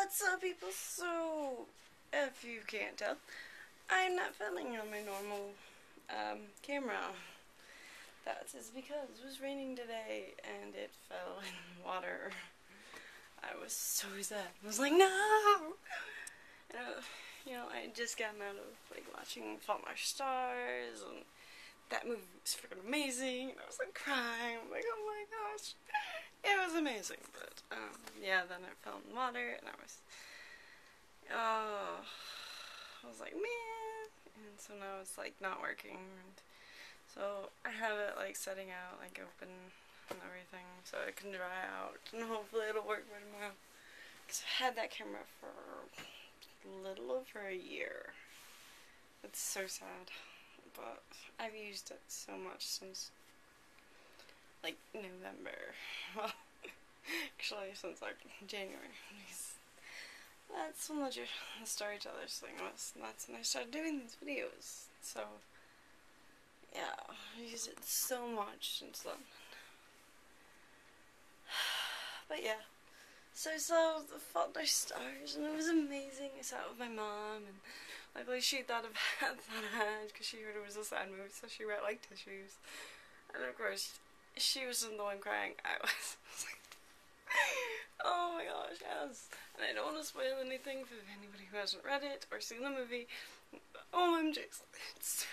What's up, people? So, if you can't tell, I'm not filming on my normal um, camera. That is because it was raining today and it fell in water. I was so sad. I was like, no! And, uh, you know, I had just gotten out of like watching Fault in Stars and that movie was freaking amazing. I was like crying. I'm like, oh my gosh. It was amazing. But um, yeah, then it fell in water and I was, oh, I was like, man. And so now it's like not working. And so I have it like setting out, like open and everything so it can dry out. And hopefully it'll work by tomorrow. Because I've had that camera for a little over a year. It's so sad but I've used it so much since like November. Well, actually since like January. That's when the, the storytellers thing was. And that's when I started doing these videos. So yeah, I use it so much since then. But yeah. So I saw The Fault in Stars and it was amazing. I saw it with my mom and Luckily she thought of that because she heard it was a sad movie, so she wrote like tissues. And of course, she wasn't the one crying. I was. Oh my gosh, yes. And I don't want to spoil anything for anybody who hasn't read it or seen the movie. Oh, OMG, it's so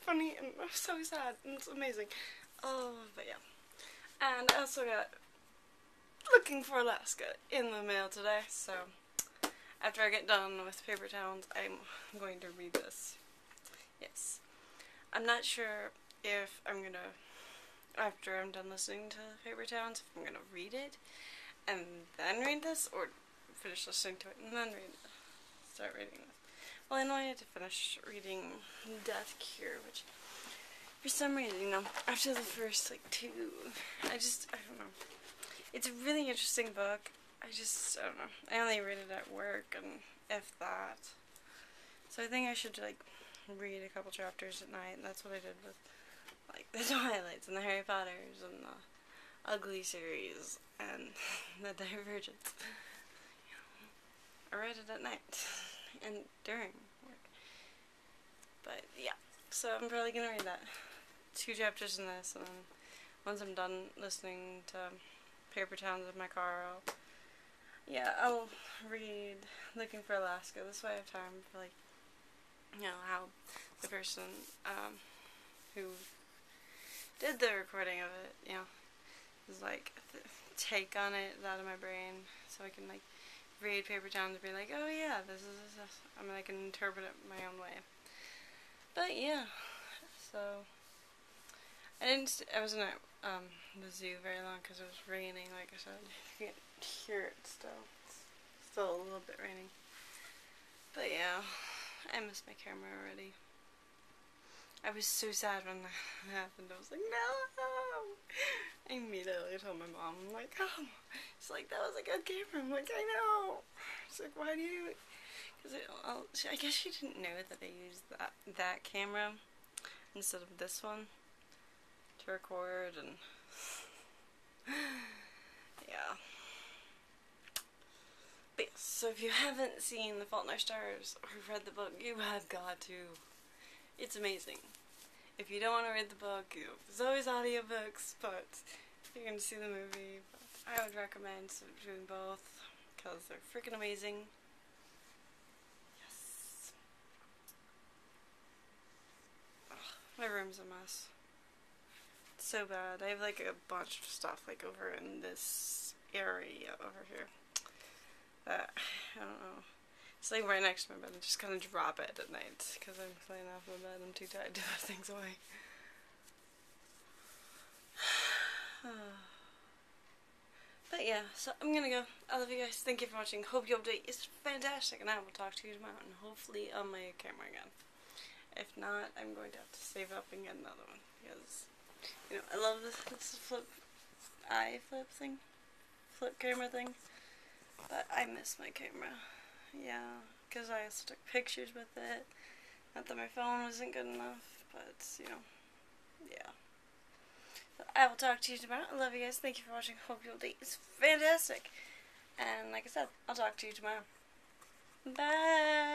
funny and so sad and it's amazing. Oh, but yeah. And I also got Looking for Alaska in the mail today, so after I get done with Paper Towns, I'm going to read this. Yes. I'm not sure if I'm gonna, after I'm done listening to Paper Towns, if I'm gonna read it and then read this, or finish listening to it and then read it. Start reading this. Well, I know I had to finish reading Death Cure, which for some reason, you know, after the first like two, I just, I don't know. It's a really interesting book. I just, I don't know. I only read it at work, and if that. So I think I should, like, read a couple chapters at night, and that's what I did with, like, the Twilights, and the Harry Potters, and the Ugly series, and the Divergent. I read it at night, and during work. But, yeah. So I'm probably gonna read that. Two chapters in this, and then once I'm done listening to Paper Towns in my car, I'll yeah, I'll read Looking for Alaska. This way I have time for, like, you know, how the person um, who did the recording of it, you know, was like, take on it out of my brain so I can, like, read Paper Towns and be like, oh yeah, this is this. I mean, I can interpret it my own way. But yeah, so I didn't. I wasn't at um, the zoo very long because it was raining. Like I said, you can't hear it still. It's still a little bit raining. But yeah, I miss my camera already. I was so sad when that happened. I was like, no! I immediately told my mom, I'm like, oh. She's like, that was a good camera. I'm like, I know. She's like, why do you... Because I guess she didn't know that I used that, that camera instead of this one to record and yeah. But yes, so if you haven't seen The Fault in Our Stars or read the book, you have got to. It's amazing. If you don't want to read the book, there's always audiobooks, but you're going to see the movie. I would recommend doing both because they're freaking amazing. Yes. My room's a mess so bad. I have like a bunch of stuff like over in this area over here. That, I don't like right next to my bed. I just kind of drop it at night because I'm laying off my bed. I'm too tired to put things away. but yeah, so I'm gonna go. I love you guys. Thank you for watching. Hope your update is fantastic, and I will talk to you tomorrow, and hopefully on my camera again. If not, I'm going to have to save up and get another one because you know, I love this, this flip eye flip thing, flip camera thing, but I miss my camera, yeah, because I took pictures with it, not that my phone wasn't good enough, but, you know, yeah. I will talk to you tomorrow. I love you guys. Thank you for watching. Hope your day is fantastic. And like I said, I'll talk to you tomorrow. Bye!